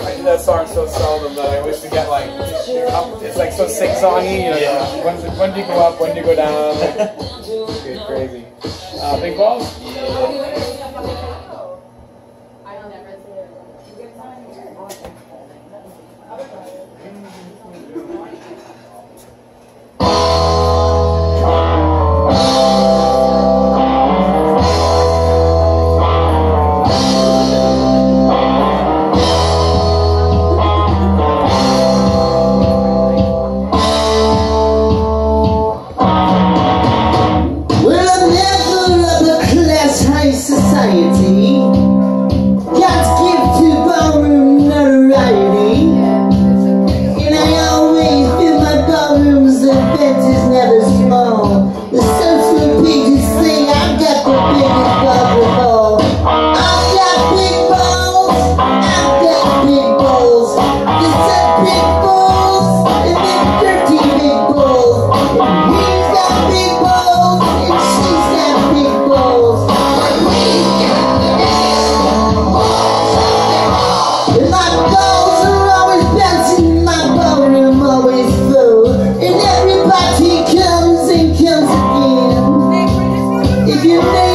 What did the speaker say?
I do that song so seldom that I wish to get like up. It's like so sing songy. You know, Yeah. when, when do you go up? When do you go down? Like, it's crazy. Uh, big balls. Amen.